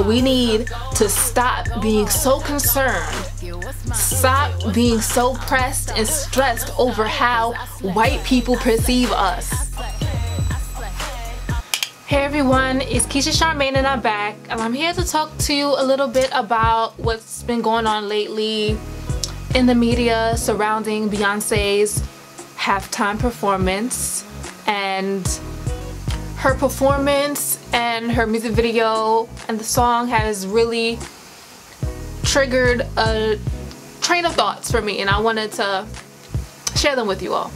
that we need to stop being so concerned, stop being so pressed and stressed over how white people perceive us. Hey everyone, it's Keisha Charmaine and I'm back and I'm here to talk to you a little bit about what's been going on lately in the media surrounding Beyonce's halftime performance and her performance and her music video and the song has really triggered a train of thoughts for me and I wanted to share them with you all.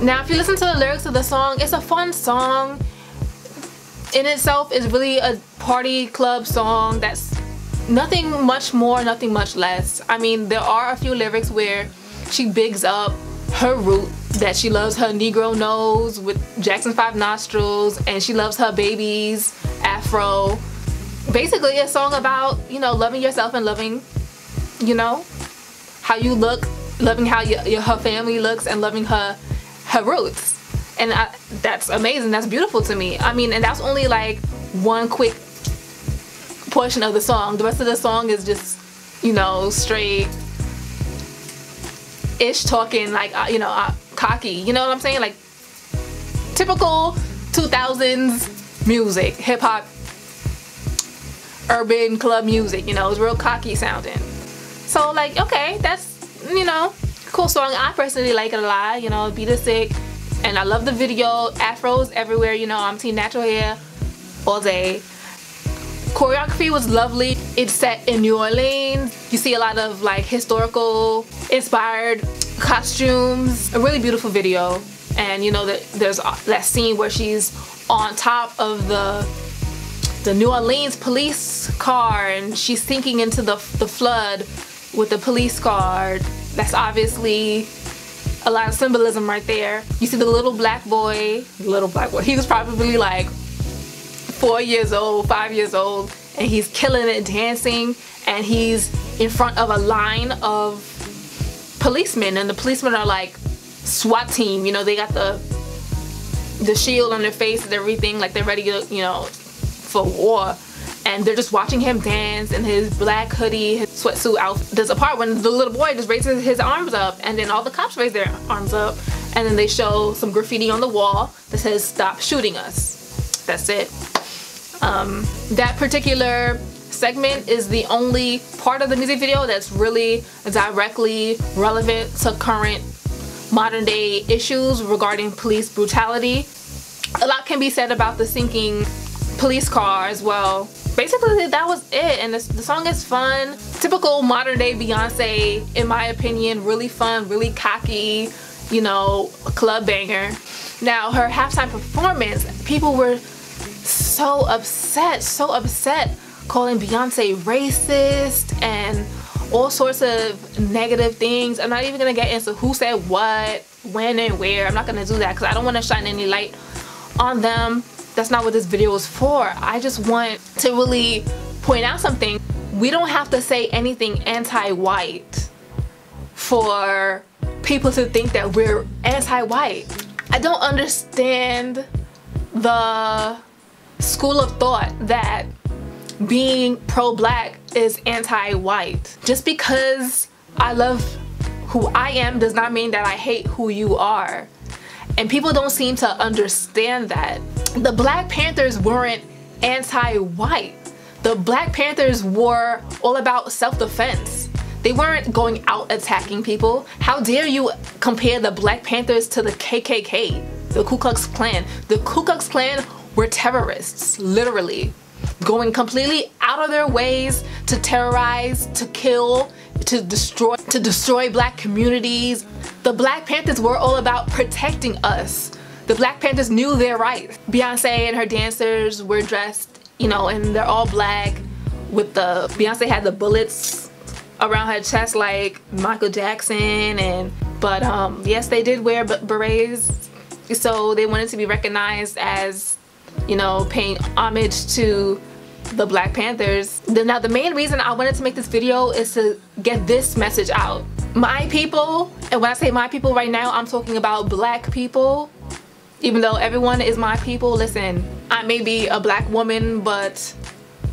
Now if you listen to the lyrics of the song, it's a fun song in itself is really a party club song that's nothing much more, nothing much less. I mean, there are a few lyrics where she bigs up her root that she loves her Negro nose with Jackson 5 nostrils and she loves her babies afro. Basically a song about, you know, loving yourself and loving, you know, how you look, loving how your, your her family looks and loving her her roots. And I, that's amazing. That's beautiful to me. I mean and that's only like one quick portion of the song. The rest of the song is just you know straight ish talking like uh, you know uh, cocky. You know what I'm saying? Like typical 2000s music hip-hop urban club music you know it's real cocky sounding. So like okay that's you know cool song. I personally like it a lot you know beat a sick and I love the video afros everywhere you know I'm team natural hair all day choreography was lovely. It's set in New Orleans. You see a lot of like historical inspired costumes. A really beautiful video. And you know that there's that scene where she's on top of the the New Orleans police car and she's sinking into the, the flood with the police car that's obviously a lot of symbolism right there. You see the little black boy, little black boy, he was probably like four years old, five years old, and he's killing it dancing, and he's in front of a line of policemen, and the policemen are like SWAT team, you know, they got the the shield on their face and everything, like they're ready to, you know, for war and they're just watching him dance in his black hoodie, his sweatsuit outfit. There's a part when the little boy just raises his arms up and then all the cops raise their arms up and then they show some graffiti on the wall that says stop shooting us. That's it. Um, that particular segment is the only part of the music video that's really directly relevant to current modern day issues regarding police brutality. A lot can be said about the sinking police car as well. Basically that was it and the song is fun. Typical modern day Beyonce in my opinion really fun really cocky you know club banger. Now her halftime performance people were so upset so upset calling Beyonce racist and all sorts of negative things I'm not even gonna get into who said what when and where I'm not gonna do that because I don't want to shine any light on them that's not what this video is for. I just want to really point out something. We don't have to say anything anti-white for people to think that we're anti-white. I don't understand the school of thought that being pro-black is anti-white. Just because I love who I am does not mean that I hate who you are. And people don't seem to understand that. The Black Panthers weren't anti-white. The Black Panthers were all about self-defense. They weren't going out attacking people. How dare you compare the Black Panthers to the KKK, the Ku Klux Klan. The Ku Klux Klan were terrorists, literally. Going completely out of their ways to terrorize, to kill, to destroy, to destroy black communities, the Black Panthers were all about protecting us. The Black Panthers knew their rights. Beyonce and her dancers were dressed, you know, and they're all black with the, Beyonce had the bullets around her chest like Michael Jackson and, but um, yes, they did wear berets. So they wanted to be recognized as, you know, paying homage to the Black Panthers. Now the main reason I wanted to make this video is to get this message out my people and when I say my people right now I'm talking about black people even though everyone is my people listen I may be a black woman but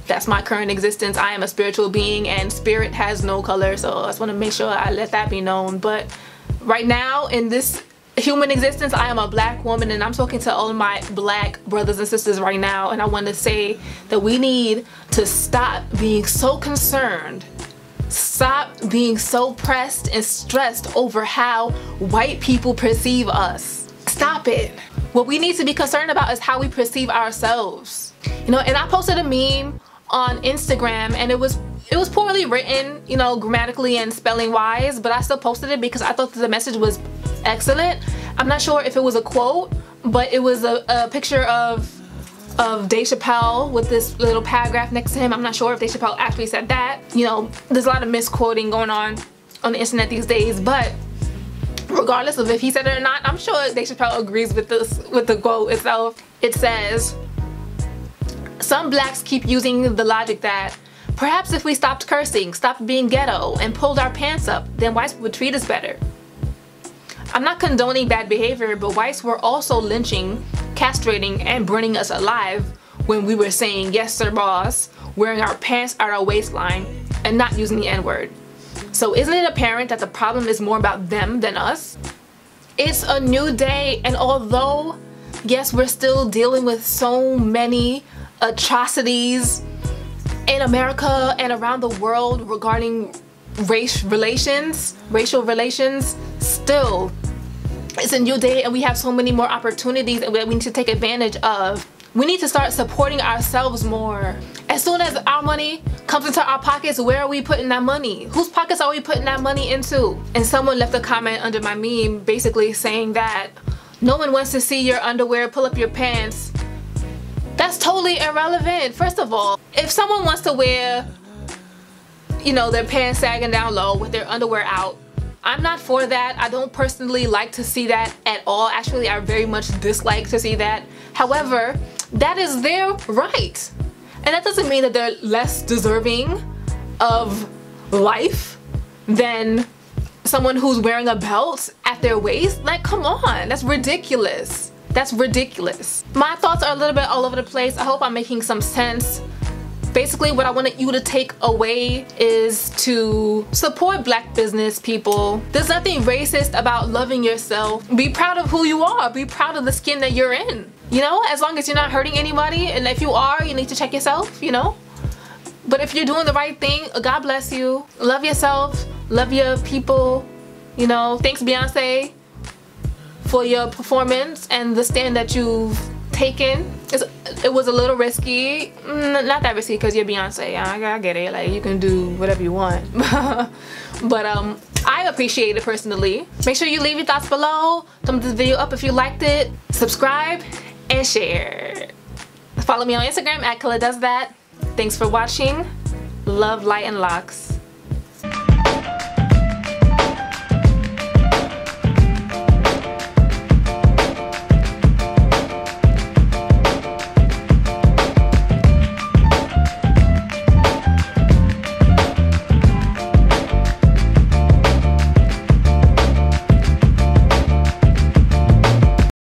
That's my current existence. I am a spiritual being and spirit has no color. So I just want to make sure I let that be known. But right now in this human existence, I am a black woman and I'm talking to all my black brothers and sisters right now. And I want to say that we need to stop being so concerned Stop being so pressed and stressed over how white people perceive us. Stop it. What we need to be concerned about is how we perceive ourselves. You know, and I posted a meme on Instagram and it was it was poorly written, you know, grammatically and spelling wise, but I still posted it because I thought that the message was excellent. I'm not sure if it was a quote, but it was a, a picture of of Dave Chappelle with this little paragraph next to him. I'm not sure if Dave Chappelle actually said that. You know, there's a lot of misquoting going on on the internet these days, but regardless of if he said it or not, I'm sure Dave Chappelle agrees with this with the quote itself. It says, some blacks keep using the logic that perhaps if we stopped cursing, stopped being ghetto, and pulled our pants up, then whites would treat us better. I'm not condoning bad behavior, but whites were also lynching castrating and burning us alive when we were saying yes sir boss, wearing our pants at our waistline, and not using the n-word. So isn't it apparent that the problem is more about them than us? It's a new day and although yes we're still dealing with so many atrocities in America and around the world regarding race relations, racial relations, still it's a new day and we have so many more opportunities that we need to take advantage of. We need to start supporting ourselves more. As soon as our money comes into our pockets, where are we putting that money? Whose pockets are we putting that money into? And someone left a comment under my meme basically saying that no one wants to see your underwear, pull up your pants. That's totally irrelevant. First of all, if someone wants to wear, you know, their pants sagging down low with their underwear out, I'm not for that. I don't personally like to see that at all. Actually, I very much dislike to see that. However, that is their right. And that doesn't mean that they're less deserving of life than someone who's wearing a belt at their waist. Like, come on, that's ridiculous. That's ridiculous. My thoughts are a little bit all over the place. I hope I'm making some sense basically what I wanted you to take away is to support black business people. There's nothing racist about loving yourself. Be proud of who you are. Be proud of the skin that you're in. You know, as long as you're not hurting anybody and if you are, you need to check yourself, you know. But if you're doing the right thing, God bless you. Love yourself. Love your people. You know, thanks Beyonce for your performance and the stand that you've taken. It was a little risky. Mm, not that risky because you're Beyonce. I, I get it. Like you can do whatever you want. but um, I appreciate it personally. Make sure you leave your thoughts below. Thumbs this video up if you liked it. Subscribe and share. Follow me on Instagram at Killa Does That. Thanks for watching. Love, light, and locs.